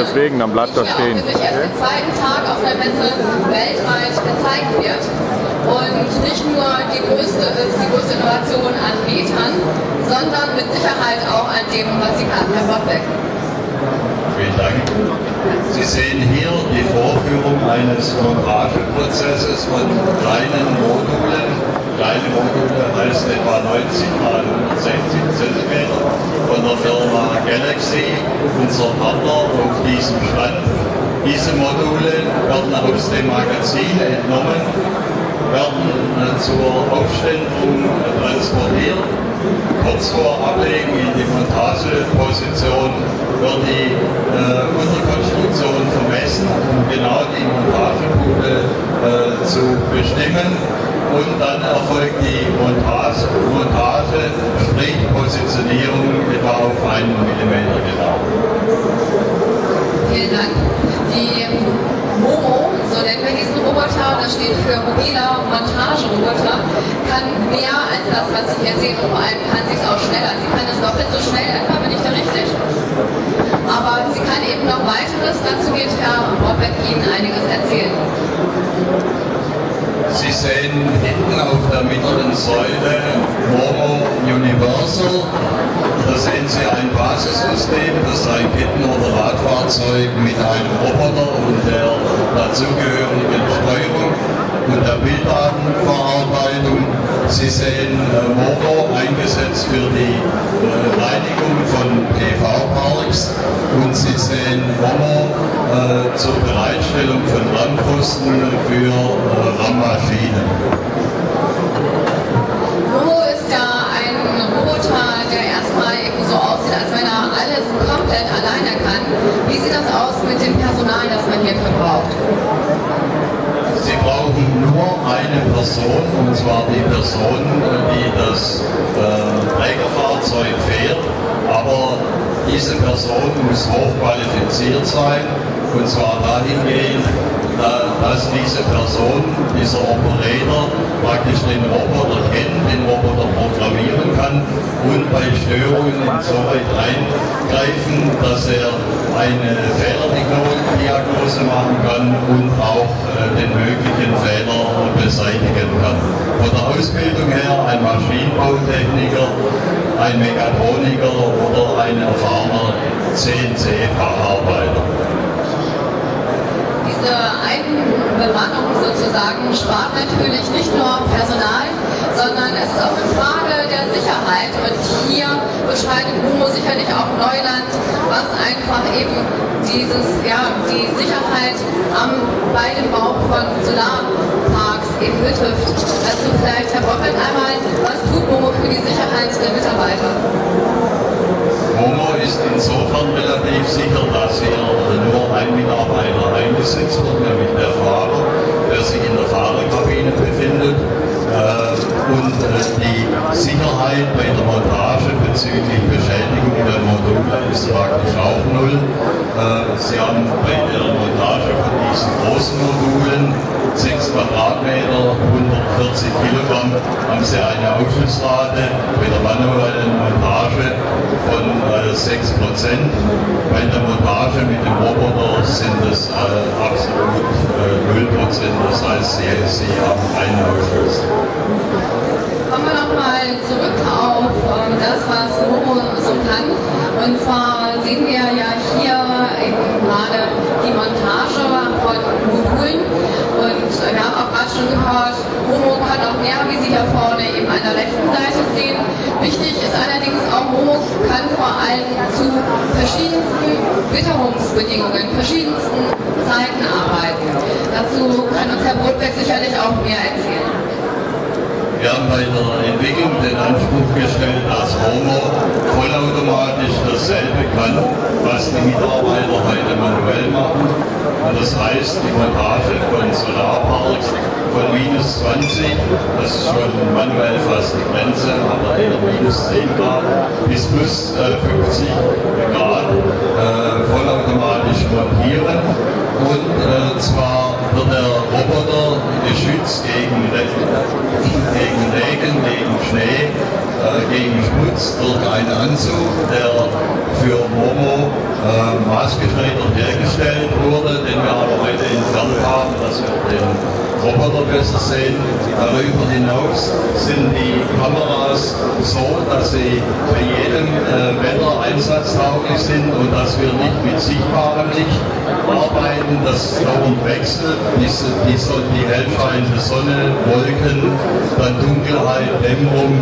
deswegen, dann bleibt das stehen. Die auch erst am zweiten Tag auf der Messe weltweit gezeigt wird. Und nicht nur die größte, die größte Innovation an Metern, sondern mit Sicherheit auch an dem, was sie kann, Herr Bottbeck. Vielen Dank. Sie sehen hier die Vorführung eines Montageprozesses von kleinen Modulen. Kleine Module heißt etwa 90 mal 160 cm von der Firma Galaxy, unser Partner auf diesem Stand. Diese Module werden aus dem Magazin entnommen, werden äh, zur Aufstellung transportiert kurz vor Ablegen in die Montageposition wird die äh, Unterkonstruktion vermessen, um genau die Montagekugel äh, zu bestimmen. Und dann erfolgt die Montage, Montage sprich Positionierung etwa auf einen Millimeter genau. Vielen Dank. Die Momo, so nennen wir diesen Roboter, das steht für mobiler Montageroboter, kann mehr als das, was Sie hier sehen und vor allem kann sie es auch schneller. Sie kann es doppelt so schnell etwa, bin ich da richtig? Aber sie kann eben noch weiteres, dazu wird Herr Robert Ihnen einiges erzählen. Sie sehen hinten auf der mittleren Säule Momo Universal. Da sehen Sie ein Basissystem, das ein Ketten- oder Radfahrzeug mit einem Roboter und der dazugehörigen Steuerung und der Bilddatenverarbeitung. Sie sehen äh, Momo eingesetzt für die äh, Reinigung von PV-Parks und Sie sehen Momo äh, zur Bereitstellung von Landposten für Rammmaschinen. Momo ist ja ein Roboter, der erstmal eben so aussieht, als wenn er alles komplett alleine kann. Wie sieht das aus mit dem Personal, das man hierfür braucht? Sie brauchen nur eine Person, und zwar die Person, die das äh, Trägerfahrzeug fährt. Aber diese Person muss hochqualifiziert sein, und zwar dahingehend, dass diese Person, dieser Operator, praktisch den Roboter kennt, den Roboter programmieren kann und bei Störungen insoweit eingreifen, dass er eine Fehlerdiagnose machen kann und auch äh, den möglichen Fehler beseitigen kann. Von der Ausbildung her ein Maschinenbautechniker, ein Mechatroniker oder ein erfahrener CNC-Facharbeiter diese Eigenbemannung sozusagen spart natürlich nicht nur Personal, sondern es ist auch eine Frage der Sicherheit. Und hier beschreitet Humo sicherlich auch Neuland, was einfach eben dieses, ja, die Sicherheit am, bei dem Bau von Solarparks eben betrifft. Also vielleicht, Herr Bockert, einmal, was tut Momo für die Sicherheit der Mitarbeiter? Momo ist insofern relativ sicher, dass hier nur ein Mitarbeiter eingesetzt wird, nämlich der Fahrer, der sich in der Fahrerkabine befindet. Äh, und äh, die Sicherheit bei der Montage bezüglich Beschädigung der Module ist praktisch auch null. Äh, Sie haben bei der Montage von diesen großen Modulen 6 Quadratmeter, 140 Kilogramm, haben Sie eine Ausschussrate bei der manuellen Montage von 6 Prozent. Bei der Montage mit dem Roboter sind es absolut 0 Prozent. Das heißt, Sie, Sie haben keinen Ausschuss. Kommen wir nochmal zurück auf äh, das, was Momo so kann. Und zwar sehen wir ja hier eben gerade die Montage von Modulen. Und wir haben auch gerade schon gehört, Momo kann auch mehr, wie Sie hier vorne eben an der rechten Seite sehen. Wichtig ist allerdings auch, Momo kann vor allem zu verschiedensten Witterungsbedingungen, verschiedensten Zeiten arbeiten. Dazu kann uns Herr Brotbeck sicherlich auch mehr erzählen. Wir haben bei der Entwicklung den Anspruch gestellt, dass Homo vollautomatisch dasselbe kann, was die Mitarbeiter heute manuell machen. Und das heißt, die Montage von Solarparks von minus 20, das ist schon manuell fast die Grenze, aber eher minus 10 Grad, bis plus äh, 50 Grad äh, vollautomatisch montieren. Und äh, zwar wird der Roboter geschützt gegen, gegen Regen, gegen Schnee, äh, gegen Schmutz durch einen Anzug, der für Momo äh, maßgeschneidert hergestellt wurde, den wir aber heute entfernt haben, dass wir den Roboter besser sehen. Darüber hinaus sind die Kameras so, dass sie bei jedem äh, Wetter einsatztauglich sind und dass wir nicht mit sichtbarem Licht arbeiten, das dauernd wechselt, die, die, die hellscheinende Sonne, Wolken, dann Dunkelheit, Dämmerung.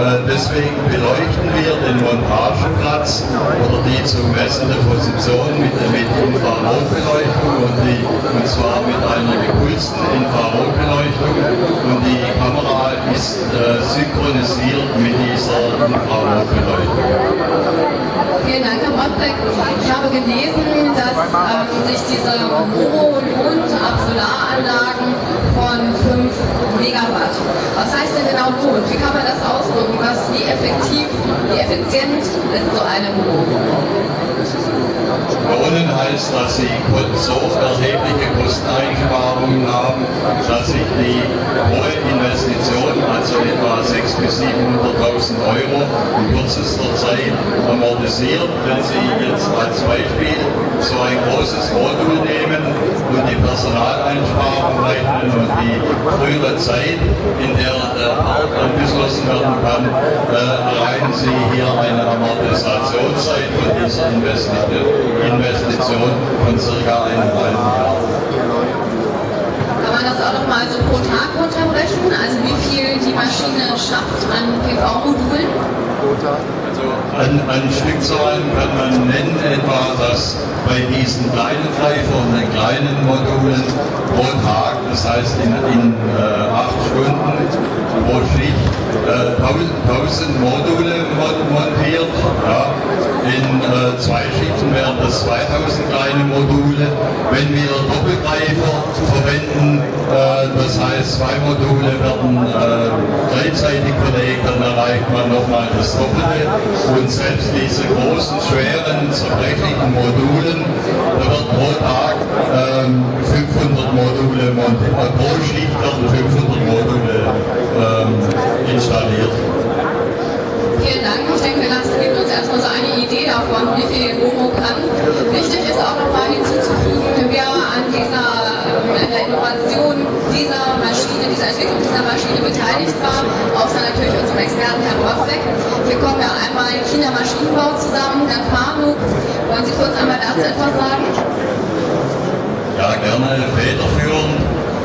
Äh, deswegen beleuchten wir den Montageplatz oder die zu messende Position mit, mit Infrarotbeleuchtung und, die, und zwar mit einer gepulsten Infrarotbeleuchtung und die Kamera ist äh, synchronisiert mit dieser Infrarotbeleuchtung. Vielen Dank, Herr Mottbeck. Ich habe gelesen, dass ähm, sich diese Momo lohnt ab Solaranlagen von 5 Megawatt. Was heißt denn genau lohnt? Wie kann man das ausdrücken? Was, wie effektiv, wie effizient ist so eine Momo? Lohnen heißt, dass sie so erhebliche Kosteneinsparungen haben, dass sich die hohe Investition, also etwa 600.000 bis 700.000 Euro in kürzester Zeit amortisiert. Wenn Sie jetzt als Beispiel so ein großes Modul nehmen und die Personaleinsparung rechnen und die frühere Zeit, in der der Park angeschlossen werden kann, äh, erreichen Sie hier eine Amortisationszeit von dieser Investition. Investition von circa einem halben Jahr. Kann man das auch noch mal so pro Tag runterbrechen? Also wie viel die Maschine schafft an PV-Modulen? Also an, an Stückzahlen kann man nennen etwa, dass bei diesen kleinen Greifer und den kleinen Modulen pro Tag, das heißt in, in äh, acht Stunden pro Schicht, äh, 1000 Module montiert. Ja. In äh, zwei Das 2000 kleine Module. Wenn wir Doppelgreifer verwenden, äh, das heißt zwei Module werden äh, gleichzeitig verlegt, dann erreicht man nochmal das Doppelte. Und selbst diese großen, schweren, zerbrechlichen Modulen, da wird pro Tag ähm, 500 Module äh, pro Schicht werden 500 Module ähm, installiert. Vielen Dank. Ich denke, das gibt uns erstmal so eine Idee davon, wie Momo kann. Wichtig ist auch nochmal hinzuzufügen, wer an dieser äh, der Innovation dieser Maschine, dieser Entwicklung dieser Maschine beteiligt war, außer natürlich unserem Experten Herrn Rossbeck. Hier kommen ja einmal China Maschinenbau zusammen, dann Farnuk. Wollen Sie kurz einmal dazu etwas sagen? Ja, gerne. Federführend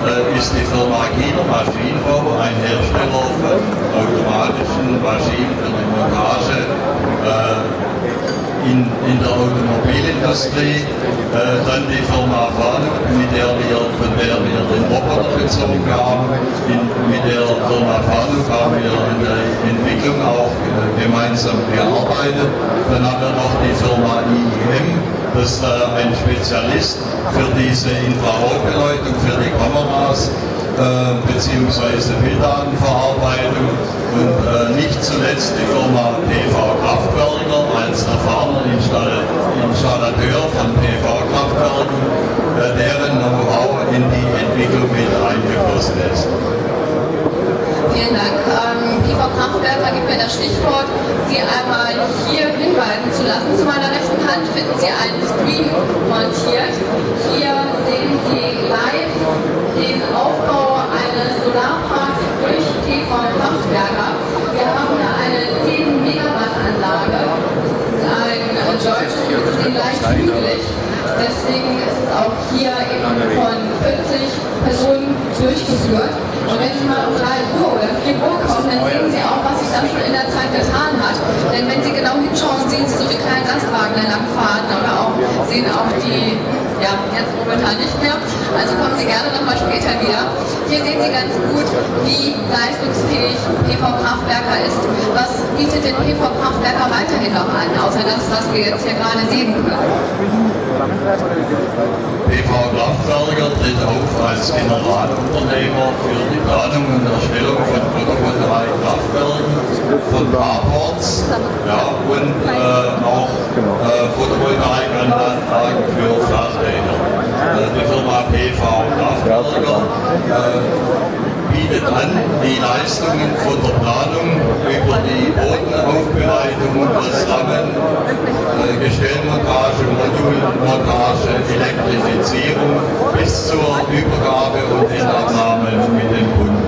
äh, ist die Firma Kieler Maschinenbau, ein Hersteller von automatischen Maschinen für die Montage äh, in, in der Automobilindustrie. Äh, dann die Firma Fanuc, mit der wir, von der wir den Roboter bezogen haben. In, mit der Firma Fanuc haben wir in der Entwicklung auch äh, gemeinsam gearbeitet. Dann haben wir noch die Firma IIM, das ist äh, ein Spezialist für diese Infrarotbeleuchtung, für die Kameras und äh, nicht zuletzt die Firma PV Kraftwerker als erfahrener Installateur von PV-Kraftwerken, äh, deren Know-how in die Entwicklung mit eingeflossen ist. Vielen Dank. Ähm, PV-Kraftwerker gibt mir das Stichwort, Sie einmal hier hinweisen zu lassen. Zu meiner rechten Hand finden Sie einen Screen montiert. Hier sehen Sie live den Aufbau eines Solarparks durch PV-Kraftwerker. Wir haben hier eine 10 Megawatt Anlage. Das ist ein leicht hügelig. Deswegen ist es auch hier eben von 40 Personen durchgeführt. Und wenn Sie mal um 3 Uhr oder 4 Uhr kommen, dann sehen Sie auch, was sich dann schon in der Zeit getan hat. Denn wenn Sie genau hinschauen, sehen Sie so die kleinen Lastwagen der langfahren oder auch sehen auch die, ja, jetzt momentan nicht mehr. Also kommen Sie gerne nochmal später wieder. Hier sehen Sie ganz gut, wie leistungsfähig PV-Kraftwerker ist. Was bietet den PV-Kraftwerker weiterhin noch an, außer das, was wir jetzt hier gerade sehen können? PV Kraftwerker tritt auf als Generalunternehmer für die Planung und Erstellung von Photovoltaik-Kraftwerken, von Carports ja, und äh, auch äh, Photovoltaikanlagen für Flachdächer. Die Firma PV äh, bietet an, die Leistungen von der Planung über die Bodenaufbereitung, das Rammen, Gestellmontage, Modulmontage, Elektrifizierung bis zur Übergabe und Inabnahme mit dem Kunden.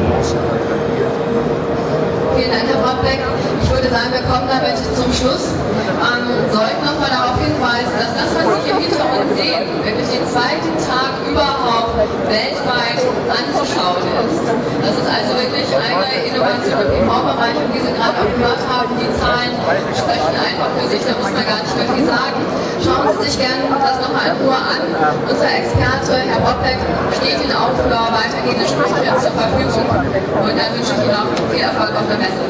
Vielen Dank, Herr Bottbeck. Ich würde sagen, wir kommen damit zum Schluss. Ähm, sollten nochmal darauf hinweisen, dass das, was Sie hier hinter uns sehen, wirklich den zweiten Tag überhaupt weltweit anzuschauen ist. Das ist also wirklich eine Innovation im PV-Bereich und wie Sie gerade auch gehört haben, die Zahlen sprechen einfach für sich, da muss man gar nicht mehr viel sagen. Schauen Sie sich gerne das nochmal in Ruhe an. Unser Experte, Herr Bottbeck, steht Ihnen auch für weitergehende Sprüche zur Verfügung und dann wünsche ich Ihnen auch viel Erfolg auf der Messe.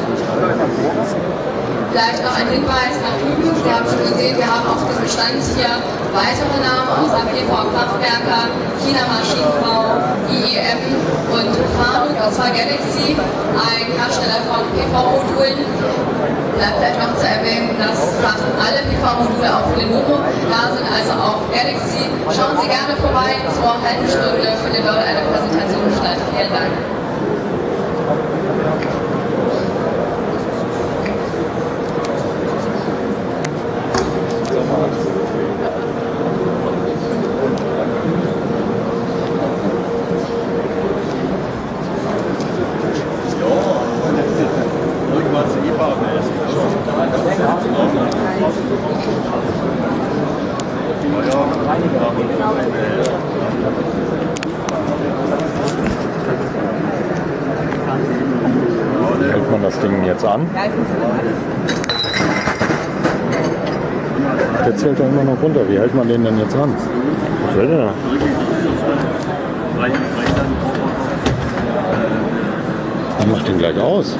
Vielleicht noch ein Hinweis nach drüben. Sie haben schon gesehen, wir haben auf dem Stand hier weitere Namen außer PV Kraftwerker, China Maschinenbau, IEM und Fanuc, das war Galaxy, ein Hersteller von PV-Modulen. Bleibt vielleicht noch zu erwähnen, dass fast alle PV-Module auch für da sind, also auch Galaxy. Schauen Sie gerne vorbei zur halben Stunde für den dort eine Präsentation gestalten. Vielen Dank. Hält man das Ding jetzt an? Der zählt ja immer noch runter. Wie hält man den denn jetzt an? Was will der? Dann macht den gleich aus.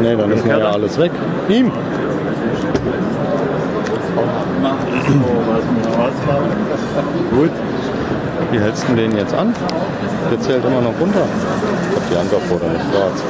Nee, dann ist ja alles weg. Ihm! Gut. Wie hältst du den jetzt an? Der zählt immer noch runter. Ich hab die Hand davor, dann ist schwarz.